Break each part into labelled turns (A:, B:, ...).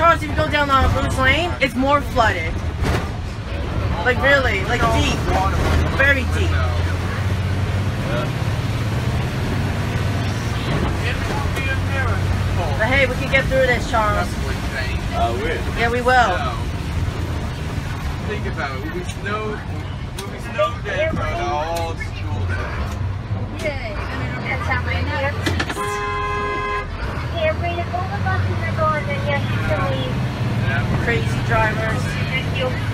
A: Charles, if you go down on Bruce Lane, it's more flooded. Like really, like deep, very deep. But hey, we can get through this, Charles.
B: Uh, we
A: Yeah, we will.
C: Think about it. We snowed,
A: Crazy drivers.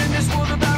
D: in this world about